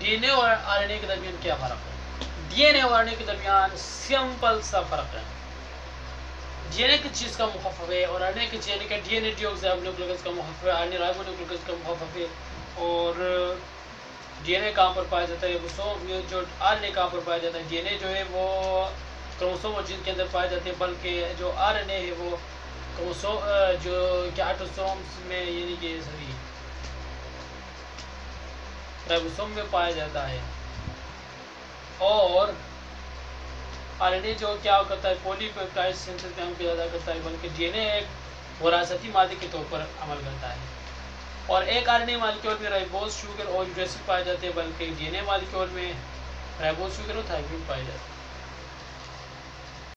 DNA और RNA के दरमियान क्या फ़र्क है? डीएनए और आरएनए के दरमियान सिंपल सा फ़र्क है। डीएनए किस चीज़ का मुखफ है और आरएनए की चीज़ कि डीएनए डिऑक्साइबोन्यूक्लिक का मुखफ है, आरएनए राइबोन्यूक्लिक का मुखफ है, और डीएनए कहाँ पर पाया जाता है? वो जो आरएनए कहाँ पर पाया जाता है? डीएनए जो है वो क्रोमोसोम जीन के अंदर पाए जाते हैं, बल्कि जो आरएनए है वो क्रोमोसोम जो क्या ऑटोसोम्स में, यानी कि सॉरी राइबोसोम में पाया जाता है। और आरएनए जो क्या करता है पॉलीपेप्टाइड सिंथेसिस काम किया जाता करता है, बल्कि डीएनए एक वरासती मादे के तौर पर अमल करता है। और एक आरएनए मालिक्यूल में राइबोस शुगर और यूरेसिल पाए जाते हैं, बल्कि डीएनए मालिक्यूल में राइबोस शुगर और थायमिन पाए जाते हैं।